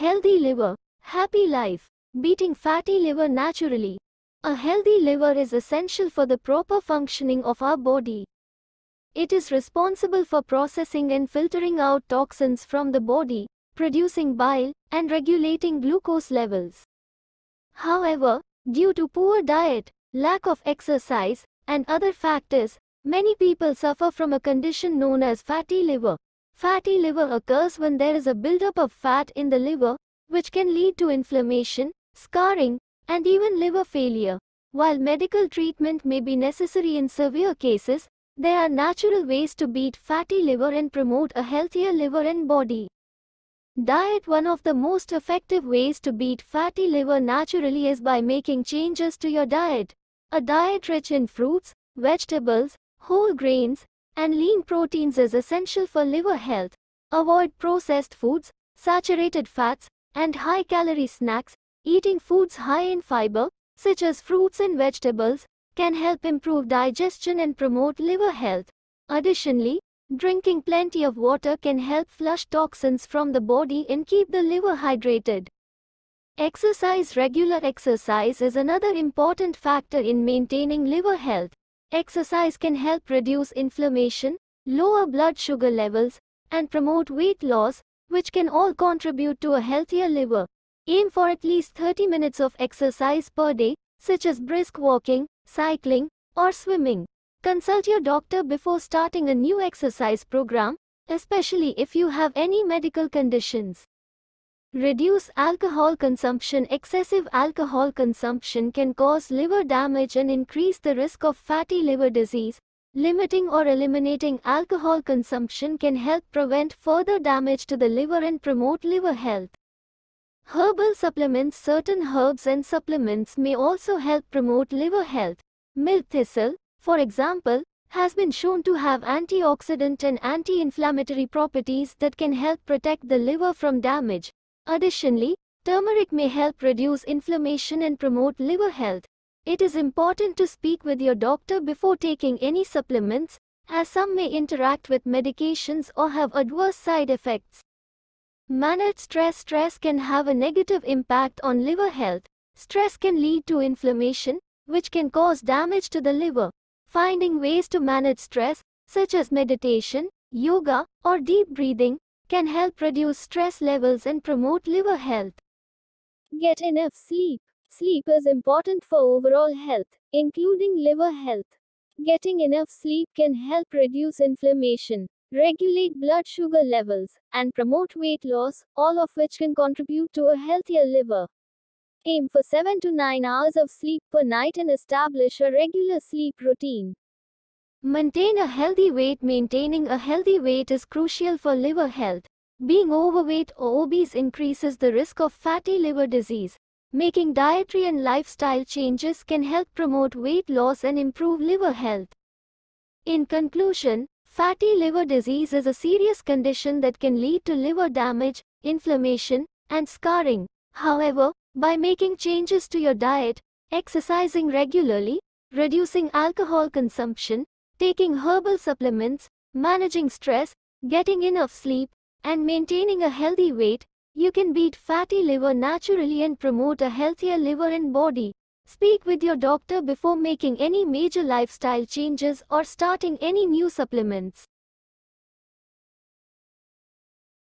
Healthy liver, happy life, beating fatty liver naturally. A healthy liver is essential for the proper functioning of our body. It is responsible for processing and filtering out toxins from the body, producing bile, and regulating glucose levels. However, due to poor diet, lack of exercise, and other factors, many people suffer from a condition known as fatty liver. Fatty liver occurs when there is a buildup of fat in the liver, which can lead to inflammation, scarring, and even liver failure. While medical treatment may be necessary in severe cases, there are natural ways to beat fatty liver and promote a healthier liver and body. Diet One of the most effective ways to beat fatty liver naturally is by making changes to your diet. A diet rich in fruits, vegetables, whole grains, and lean proteins is essential for liver health. Avoid processed foods, saturated fats, and high calorie snacks. Eating foods high in fiber, such as fruits and vegetables, can help improve digestion and promote liver health. Additionally, Drinking plenty of water can help flush toxins from the body and keep the liver hydrated. Exercise Regular exercise is another important factor in maintaining liver health. Exercise can help reduce inflammation, lower blood sugar levels, and promote weight loss, which can all contribute to a healthier liver. Aim for at least 30 minutes of exercise per day, such as brisk walking, cycling, or swimming. Consult your doctor before starting a new exercise program, especially if you have any medical conditions. Reduce alcohol consumption. Excessive alcohol consumption can cause liver damage and increase the risk of fatty liver disease. Limiting or eliminating alcohol consumption can help prevent further damage to the liver and promote liver health. Herbal supplements Certain herbs and supplements may also help promote liver health. Milk thistle, for example, has been shown to have antioxidant and anti-inflammatory properties that can help protect the liver from damage. Additionally, turmeric may help reduce inflammation and promote liver health. It is important to speak with your doctor before taking any supplements, as some may interact with medications or have adverse side effects. Managed stress Stress can have a negative impact on liver health. Stress can lead to inflammation, which can cause damage to the liver. Finding ways to manage stress, such as meditation, yoga, or deep breathing, can help reduce stress levels and promote liver health. Get enough sleep. Sleep is important for overall health, including liver health. Getting enough sleep can help reduce inflammation, regulate blood sugar levels, and promote weight loss, all of which can contribute to a healthier liver. Aim for 7 to 9 hours of sleep per night and establish a regular sleep routine. Maintain a healthy weight. Maintaining a healthy weight is crucial for liver health. Being overweight or obese increases the risk of fatty liver disease. Making dietary and lifestyle changes can help promote weight loss and improve liver health. In conclusion, fatty liver disease is a serious condition that can lead to liver damage, inflammation, and scarring. However, by making changes to your diet, exercising regularly, reducing alcohol consumption, taking herbal supplements, managing stress, getting enough sleep, and maintaining a healthy weight, you can beat fatty liver naturally and promote a healthier liver and body. Speak with your doctor before making any major lifestyle changes or starting any new supplements.